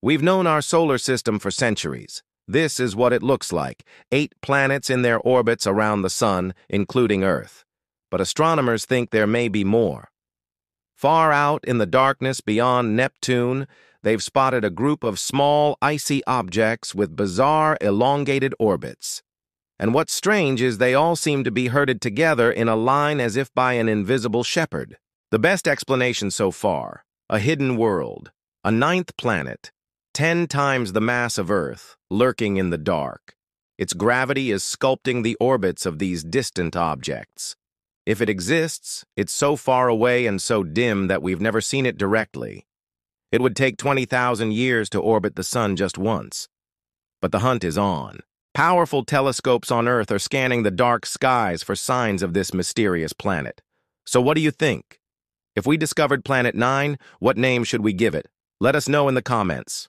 We've known our solar system for centuries. This is what it looks like, eight planets in their orbits around the Sun, including Earth. But astronomers think there may be more. Far out in the darkness beyond Neptune, they've spotted a group of small, icy objects with bizarre, elongated orbits. And what's strange is they all seem to be herded together in a line as if by an invisible shepherd. The best explanation so far, a hidden world, a ninth planet, ten times the mass of Earth, lurking in the dark. Its gravity is sculpting the orbits of these distant objects. If it exists, it's so far away and so dim that we've never seen it directly. It would take 20,000 years to orbit the sun just once. But the hunt is on. Powerful telescopes on Earth are scanning the dark skies for signs of this mysterious planet. So what do you think? If we discovered Planet 9, what name should we give it? Let us know in the comments.